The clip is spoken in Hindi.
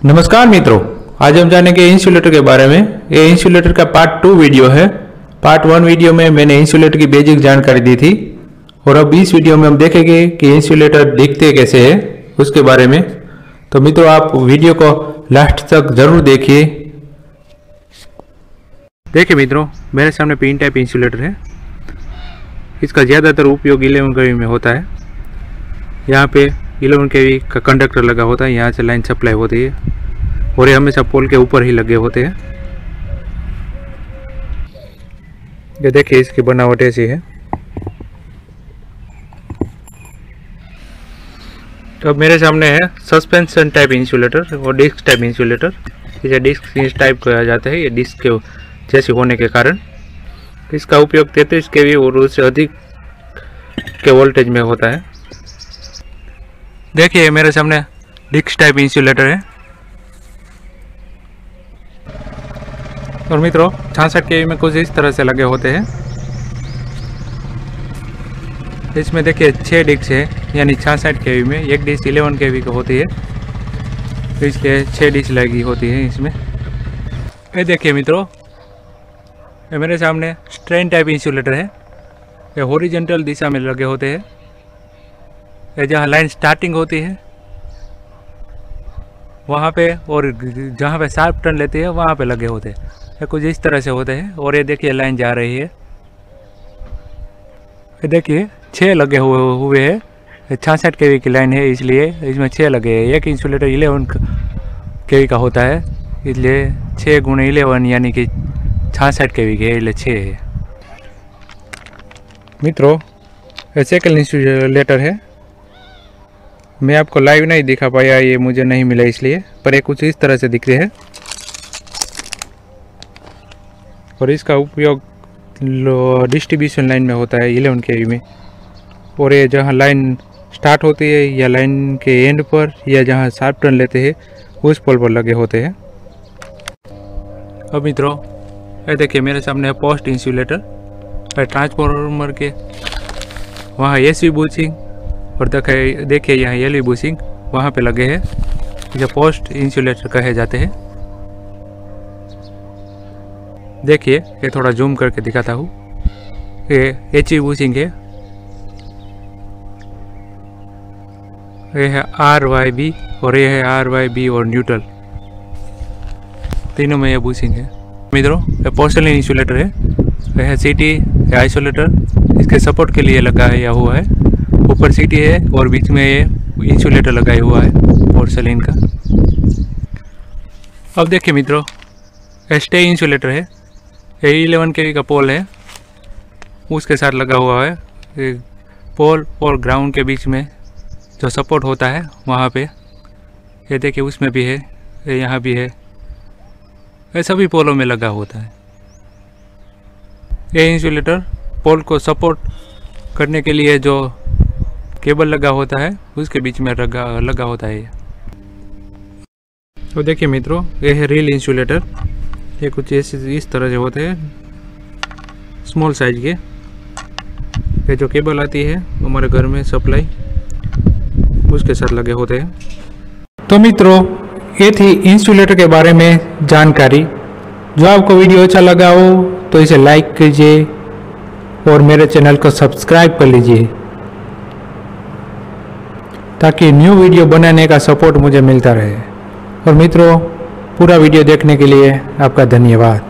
नमस्कार मित्रों, आज हम जानेंगे इंसुलेटर के बारे में। ये इंसुलेटर का पार्ट टू वीडियो है। पार्ट वन वीडियो में मैंने इंसुलेटर की बेसिक जानकारी दी थी। और अब इस वीडियो में हम देखेंगे कि इंसुलेटर दिखते कैसे है उसके बारे में। तो मित्रों, आप वीडियो को लास्ट तक ज़रूर देखिए। देखिए मित्रों, मेरे सामने पिन टाइप इंसुलेटर है। इसका ज़्यादातर उपयोग इलेवन के में होता है। यहाँ पे इलेवन के वी का कंडक्टर लगा होता है, यहाँ से लाइन सप्लाई होती है। और ये हमेशा पोल के ऊपर ही लगे होते हैं। ये देखिए, इसकी बनावट ऐसी है। तो अब मेरे सामने है सस्पेंशन टाइप इंसुलेटर और डिस्क टाइप इंसुलेटर इसे डिस्क टाइप कहा जाता है, ये डिस्क के जैसे होने के कारण। इसका उपयोग तैतीस के वी और उससे अधिक के वोल्टेज में होता है। देखिए, मेरे सामने डिस्क टाइप इंसुलेटर है। और मित्रों, छाछठ के में कुछ इस तरह से लगे होते हैं। इसमें देखिए छः डिस्क है, यानी छाछठ के में। एक डिस्क इलेवन के वी की होती है। तो इसलिए छः डिस्क लगी होती है इसमें। ये देखिए मित्रों, ये मेरे सामने स्ट्रेन टाइप इंसुलेटर है। ये हॉरिजेंटल दिशा में लगे होते हैं। जहाँ लाइन स्टार्टिंग होती है, वहाँ पे और जहाँ पे शार्प टर्न लेती है, वहाँ पे लगे होते हैं। कुछ इस तरह से होते हैं। और ये देखिए, लाइन जा रही है। ये देखिए छः लगे हुए हुए हैं। छियासठ के की लाइन है इसलिए, इसमें छः लगे हैं। एक इंसुलेटर इलेवन के का होता है। इसलिए छः गुण इलेवन यानी कि छियासठ के के इसलिए छः है। मित्रों सेकंड इंसुलेटर है। मैं आपको लाइव नहीं दिखा पाया, ये मुझे नहीं मिला इसलिए, पर ये कुछ इस तरह से दिख रहे हैं। और इसका उपयोग डिस्ट्रीब्यूशन लाइन में होता है इलेवन के में। और ये जहाँ लाइन स्टार्ट होती है, या लाइन के एंड पर, या जहाँ शार्प टर्न लेते हैं, उस पोल पर लगे होते हैं। अब मित्रों, ये देखिए, मेरे सामने है पोस्ट इंसुलेटर ट्रांसफॉर्मर के, वहाँ ए सी बूचिंग और देखिए देखिए यहाँ एल बूसिंग वहाँ पे लगे हैं। जो पोस्ट इंसुलेटर कहे जाते हैं। देखिए, ये थोड़ा जूम करके दिखाता हूँ। ये एच बूसिंग है। ये है आर वाई बी और ये है आर वाई बी और न्यूट्रल तीनों में ये बूसिंग है। मित्रों ये पोर्सलिन इंसुलेटर है। यह है सीटी आइसोलेटर इसके सपोर्ट के लिए लगाया हुआ है। ऊपर सीटी है और बीच में ये इंसुलेटर लगाया हुआ है पोर्सलिन का। अब देखिए मित्रों स्टे इंसुलेटर है ए इलेवन के का पोल है, उसके साथ लगा हुआ है पोल और ग्राउंड के बीच में जो सपोर्ट होता है वहाँ पे, ये देखिए उसमें भी है, ये यहाँ भी है, ये सभी पोलों में लगा होता है। ये इंसुलेटर पोल को सपोर्ट करने के लिए जो केबल लगा होता है, उसके बीच में लगा लगा होता है तो देखिए मित्रों, ये है रील इंसुलेटर ये कुछ ऐसे इस तरह से होते हैं स्मॉल साइज़ के। ये जो केबल आती है, हमारे घर में सप्लाई उसके साथ लगे होते हैं। तो मित्रों, ये थी इंसुलेटर के बारे में जानकारी। जो आपको वीडियो अच्छा लगा हो तो इसे लाइक कीजिए और मेरे चैनल को सब्सक्राइब कर लीजिए। ताकि न्यू वीडियो बनाने का सपोर्ट मुझे मिलता रहे। और मित्रों, पूरा वीडियो देखने के लिए आपका धन्यवाद।